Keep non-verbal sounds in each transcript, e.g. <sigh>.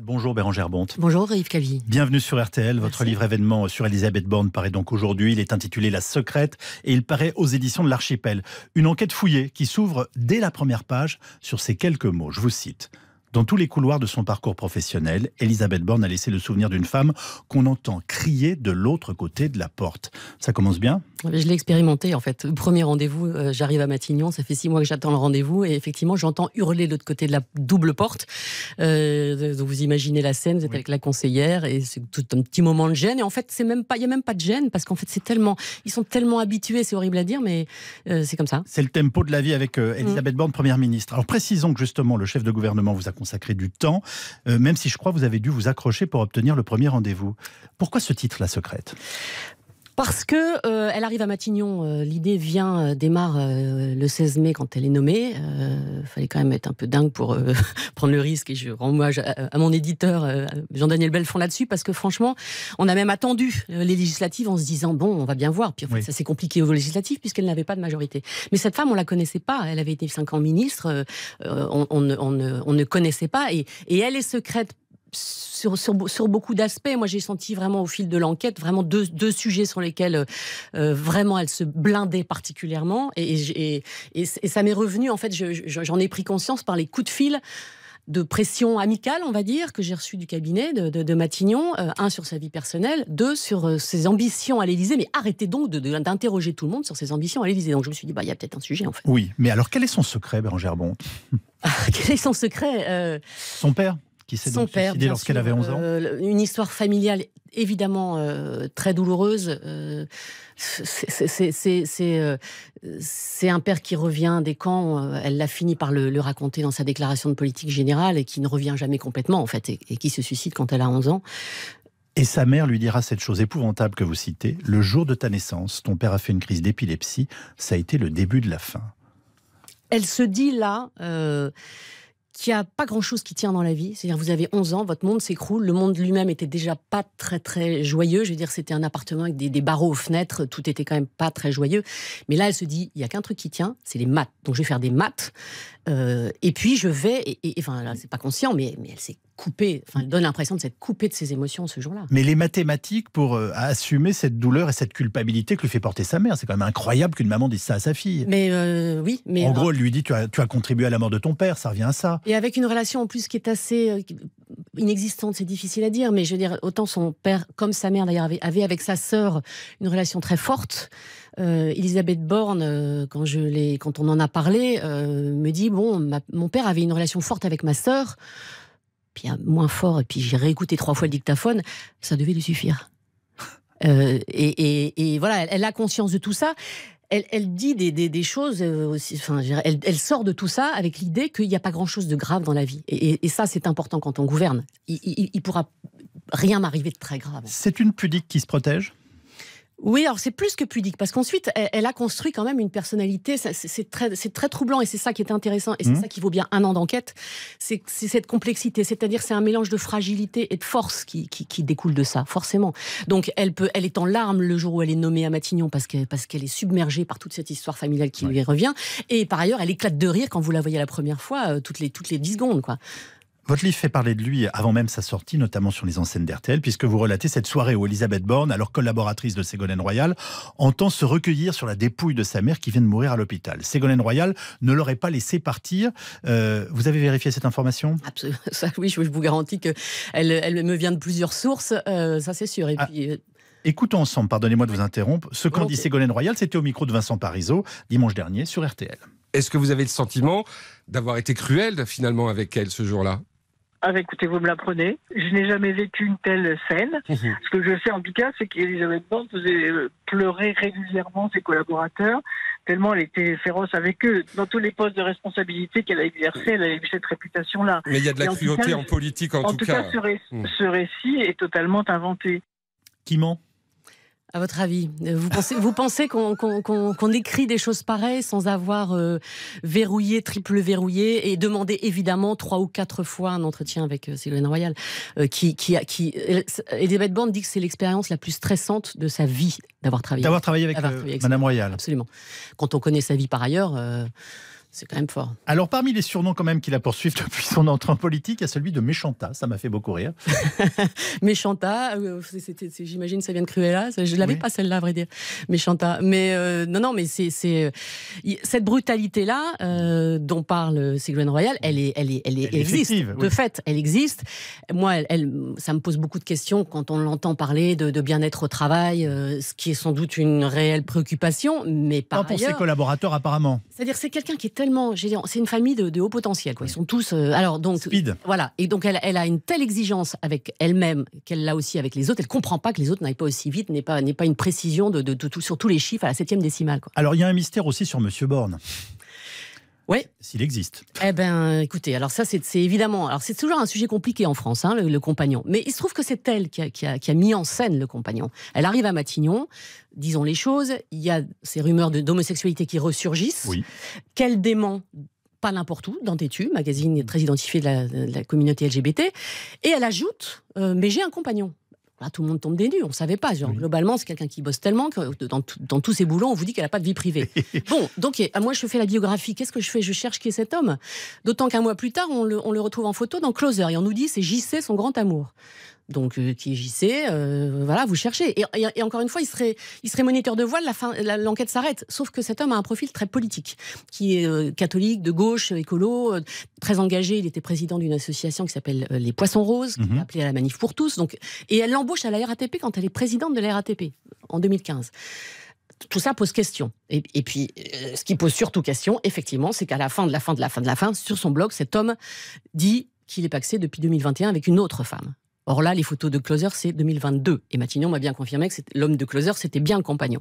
Bonjour Bérangère Bonte. Bonjour Yves Calvi. Bienvenue sur RTL. Votre livre événement sur Elisabeth Borne paraît donc aujourd'hui. Il est intitulé La secrète et il paraît aux éditions de l'Archipel. Une enquête fouillée qui s'ouvre dès la première page sur ces quelques mots. Je vous cite. Dans tous les couloirs de son parcours professionnel, Elisabeth Borne a laissé le souvenir d'une femme qu'on entend crier de l'autre côté de la porte. Ça commence bien? Je l'ai expérimenté en fait. Premier rendez-vous, euh, j'arrive à Matignon, ça fait six mois que j'attends le rendez-vous et effectivement j'entends hurler de l'autre côté de la double porte. Euh, donc vous imaginez la scène, vous êtes avec la conseillère et c'est tout un petit moment de gêne et en fait c'est même pas, il y a même pas de gêne parce qu'en fait c'est tellement, ils sont tellement habitués, c'est horrible à dire mais euh, c'est comme ça. C'est le tempo de la vie avec Elisabeth mm. Borne, première ministre. Alors précisons que justement le chef de gouvernement vous a consacré du temps, même si je crois que vous avez dû vous accrocher pour obtenir le premier rendez-vous. Pourquoi ce titre, La Secrète? Parce que euh, elle arrive à Matignon. Euh, l'idée vient, démarre le 16 mai quand elle est nommée. Il fallait quand même être un peu dingue pour <laughs> prendre le risque. Et je rends hommage à, mon éditeur Jean-Daniel Belfond là-dessus parce que franchement, on a même attendu les législatives en se disant bon, on va bien voir. Puis en fait, ça s'est compliqué aux législatives puisqu'elle n'avait pas de majorité. Mais cette femme, on la connaissait pas. Elle avait été cinq ans ministre. On, on, on, on, ne connaissait pas et, et elle est secrète sur, sur, beaucoup d'aspects. Moi, j'ai senti vraiment au fil de l'enquête vraiment deux, deux, sujets sur lesquels euh, vraiment elle se blindait particulièrement. Et, et, ça m'est revenu, en fait, j'en ai pris conscience par les coups de fil de pression amicale, on va dire, que j'ai reçu du cabinet de, Matignon, euh, un sur sa vie personnelle, deux sur euh, ses ambitions à l'Élysée, mais arrêtez donc d'interroger tout le monde sur ses ambitions à l'Élysée. Donc je me suis dit, bah, il y a peut-être un sujet en fait. Oui, mais alors quel est son secret, Bérangère Bonte? <laughs> Quel est son secret Son père? Qui s'est suicidée lorsqu'elle avait 11 ans euh, Une histoire familiale évidemment euh, très douloureuse. Euh, c'est un père qui revient des camps. elle l'a fini par le, raconter dans sa déclaration de politique générale et qui ne revient jamais complètement en fait et, et qui se suicide quand elle a 11 ans. Et sa mère lui dira cette chose épouvantable que vous citez le jour de ta naissance, ton père a fait une crise d'épilepsie. Ça a été le début de la fin. Elle se dit là qu'il n'y a pas grand-chose qui tient dans la vie. C'est-à-dire, vous avez 11 ans, votre monde s'écroule. Le monde lui-même était déjà pas très, très joyeux. Je veux dire, c'était un appartement avec des, barreaux aux fenêtres. Tout était quand même pas très joyeux. Mais là, elle se dit, il y a qu'un truc qui tient, c'est les maths. Donc, je vais faire des maths. Euh, et puis, je vais... Et, enfin, là, c'est pas conscient, mais, mais elle s'est coupée. Enfin, elle donne l'impression de s'être coupée de ses émotions ce jour-là. Mais les mathématiques pour euh, assumer cette douleur et cette culpabilité que lui fait porter sa mère, c'est quand même incroyable qu'une maman dise ça à sa fille. Mais euh, oui, mais... En gros, elle lui dit, tu as, tu as contribué à la mort de ton père, ça revient à ça. Et avec une relation en plus qui est assez euh, inexistante, c'est difficile à dire, mais je veux dire, autant son père comme sa mère d'ailleurs avait, avec sa sœur une relation très forte. Euh, Elisabeth Borne, euh, quand, on en a parlé, me dit bon, mon père avait une relation forte avec ma sœur, puis moins fort, et puis j'ai réécouté trois fois le dictaphone, ça devait lui suffire. et, voilà, elle, a conscience de tout ça elle, dit des, choses euh, aussi. Enfin, elle, sort de tout ça avec l'idée qu'il n'y a pas grand-chose de grave dans la vie. Et, ça, c'est important quand on gouverne. Il, ne pourra rien arriver de très grave. C'est une pudique qui se protège? Oui, alors c'est plus que pudique, parce qu'ensuite, elle, a construit quand même une personnalité. C'est très, très, troublant, et c'est ça qui est intéressant, et c'est mmh. ça qui vaut bien un an d'enquête. C'est cette complexité, c'est-à-dire c'est un mélange de fragilité et de force qui, qui, découle de ça, forcément. Donc elle peut, elle est en larmes le jour où elle est nommée à Matignon parce qu'elle parce qu'elle est submergée par toute cette histoire familiale qui lui revient, et par ailleurs, elle éclate de rire quand vous la voyez la première fois, euh, toutes les toutes les 10 secondes, quoi. Votre livre fait parler de lui avant même sa sortie, notamment sur les enseignes d'RTL, puisque vous relatez cette soirée où Elisabeth Borne, alors collaboratrice de Ségolène Royal, entend se recueillir sur la dépouille de sa mère qui vient de mourir à l'hôpital. Ségolène Royal ne l'aurait pas laissé partir. Euh, vous avez vérifié cette information? Absolument. <laughs> oui, je vous garantis qu'elle elle me vient de plusieurs sources, euh, ça c'est sûr. Et ah. puis, euh, Écoutons ensemble, pardonnez-moi de vous interrompre, ce qu'en dit Ségolène Royal, c'était au micro de Vincent Parisot, dimanche dernier, sur RTL. Est-ce que vous avez le sentiment d'avoir été cruel finalement avec elle ce jour-là? Ah, bah, écoutez, vous me l'apprenez. Je n'ai jamais vécu une telle scène. Mhm. Ce que je sais en tout cas, c'est qu'Elisabeth Borne faisait euh, pleurer régulièrement ses collaborateurs, tellement elle était féroce avec eux. Dans tous les postes de responsabilité qu'elle a exercés, elle a eu cette réputation-là. Mais il y a de la cruauté en politique en, tout, cas. En tout cas, mhm. ce, récit est totalement inventé. Qui ment? À votre avis Vous pensez, vous pensez qu'on écrit des choses pareilles sans avoir euh, verrouillé, triple verrouillé et demandé évidemment trois ou quatre fois un entretien avec euh, Royal euh, qui, qui, qui, Elisabeth Borne dit que c'est l'expérience la plus stressante de sa vie d'avoir travaillé, d'avoir travaillé avec, Madame Royal. Absolument. Quand on connaît sa vie par ailleurs C'est quand même fort. Alors, parmi les surnoms quand même qui la poursuivent <laughs> depuis son entrée en politique, il y a celui de Méchanta. Ça m'a fait beaucoup rire. <laughs> Méchanta, euh, j'imagine ça vient de Cruella. Je l'avais pas celle-là, à vrai dire. Méchanta. Mais euh, non, non, mais c'est euh, cette brutalité-là dont parle Ségolène Royal, elle est, elle est, elle, est, existe. De fait, elle existe. Moi, elle, ça me pose beaucoup de questions quand on l'entend parler de, bien-être au travail, ce qui est sans doute une réelle préoccupation, mais pas pour ses collaborateurs apparemment. C'est-à-dire, c'est quelqu'un qui est tellement, c'est une famille de, haut potentiel. Quoi. Ils sont tous, euh, alors donc, Speed. voilà. Et donc elle, elle, a une telle exigence avec elle-même qu'elle l'a aussi avec les autres. Elle comprend pas que les autres n'aillent pas aussi vite, n'est pas, n'est pas une précision de, de, sur tous les chiffres à la septième décimale. Quoi. Alors il y a un mystère aussi sur Monsieur Borne. Oui. S'il existe. Eh ben, écoutez, alors ça, c'est évidemment. Alors, c'est toujours un sujet compliqué en France, hein, le, compagnon. Mais il se trouve que c'est elle qui a, qui, a, qui a, mis en scène le compagnon. Elle arrive à Matignon, disons les choses. Il y a ces rumeurs d'homosexualité qui ressurgissent. Oui. Qu'elle dément pas n'importe où, dans Tétu, magazine très identifié de la, communauté LGBT. Et elle ajoute euh, Mais j'ai un compagnon. Là, tout le monde tombe des nues, on ne savait pas. Globalement, c'est quelqu'un qui bosse tellement que dans, dans tous ses boulots, on vous dit qu'elle n'a pas de vie privée. <laughs> bon, donc moi, je fais la biographie. Qu'est-ce que je fais? Je cherche qui est cet homme. D'autant qu'un mois plus tard, on le, on le, retrouve en photo dans Closer et on nous dit c'est JC, son grand amour donc euh, qui est JC, euh, voilà, vous cherchez. Et, encore une fois, il serait, il serait moniteur de voile, l'enquête s'arrête. Sauf que cet homme a un profil très politique, qui est euh, catholique, de gauche, écolo, très engagé. Il était président d'une association qui s'appelle les Poissons Roses, qui est mhm. appelée à la Manif pour tous. Donc, et elle l'embauche à la RATP quand elle est présidente de la RATP en 2015 tout ça pose question. Et, et puis, ce qui pose surtout question, effectivement, c'est qu'à la fin de la fin de la fin de la fin, sur son blog, cet homme dit qu'il est paxé depuis 2021 avec une autre femme. Or là, les photos de Closer, c'est 2022. Et Matignon m'a bien confirmé que l'homme de Closer, c'était bien le compagnon.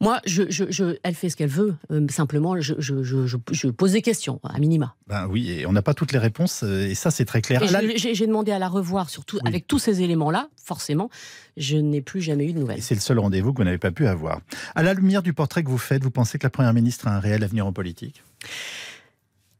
Moi, je, elle fait ce qu'elle veut. Euh, simplement, je, pose des questions, à minima. Ben oui, et on n'a pas toutes les réponses, euh, et ça, c'est très clair. J'ai demandé à la revoir, surtout avec tous ces éléments-là, forcément, je n'ai plus jamais eu de nouvelles. C'est le seul rendez-vous que vous n'avez pas pu avoir. À la lumière du portrait que vous faites, vous pensez que la Première ministre a un réel avenir en politique?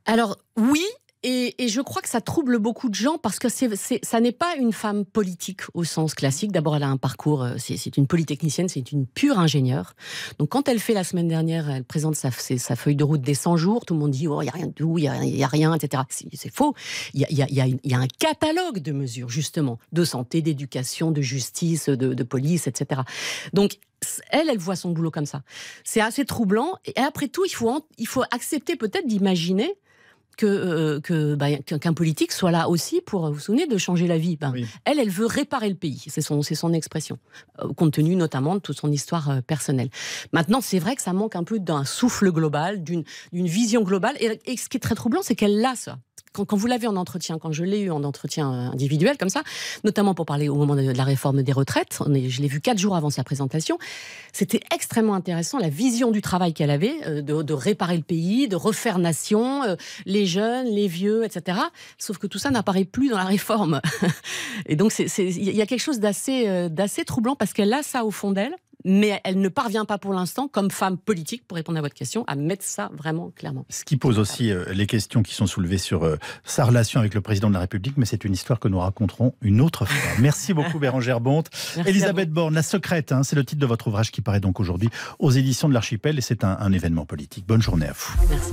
Alors oui, et, je crois que ça trouble beaucoup de gens parce que ça n'est pas une femme politique au sens classique. D'abord, elle a un parcours, euh, c'est une polytechnicienne, c'est une pure ingénieure. Donc, quand elle fait la semaine dernière, elle présente sa, sa feuille de route des 100 jours, tout le monde dit Oh, il n'y a rien de tout, il n'y a, rien, etc. C'est faux. Il y, a, un catalogue de mesures, justement, de santé, d'éducation, de justice, de, de police, etc. Donc, elle, elle voit son boulot comme ça. C'est assez troublant. Et après tout, il faut, il faut accepter peut-être d'imaginer que, euh, bah, qu'un politique soit là aussi pour, vous vous souvenez, de changer la vie. Ben, Elle, elle veut réparer le pays, c'est son, c'est son expression, euh, compte tenu notamment de toute son histoire euh, personnelle. Maintenant, c'est vrai que ça manque un peu d'un souffle global, d'une, d'une vision globale, et, et, ce qui est très troublant, c'est qu'elle l'a ça quand, vous l'avez en entretien, quand je l'ai eu en entretien individuel comme ça, notamment pour parler au moment de la réforme des retraites, je l'ai vu quatre jours avant sa présentation, c'était extrêmement intéressant la vision du travail qu'elle avait, euh, de, réparer le pays, de refaire nation, euh, les jeunes, les vieux, etc. Sauf que tout ça n'apparaît plus dans la réforme. <laughs> Et donc il y a quelque chose euh, d'assez troublant parce qu'elle a ça au fond d'elle mais elle ne parvient pas pour l'instant, comme femme politique, pour répondre à votre question, à mettre ça vraiment clairement. Ce qui pose aussi euh, les questions qui sont soulevées sur euh, sa relation avec le président de la République, mais c'est une histoire que nous raconterons une autre fois. <laughs> Merci beaucoup Bérangère Bonte. Elisabeth Borne, La Secrète, hein, c'est le titre de votre ouvrage qui paraît donc aujourd'hui aux éditions de l'Archipel et c'est un, un événement politique. Bonne journée à vous. Merci.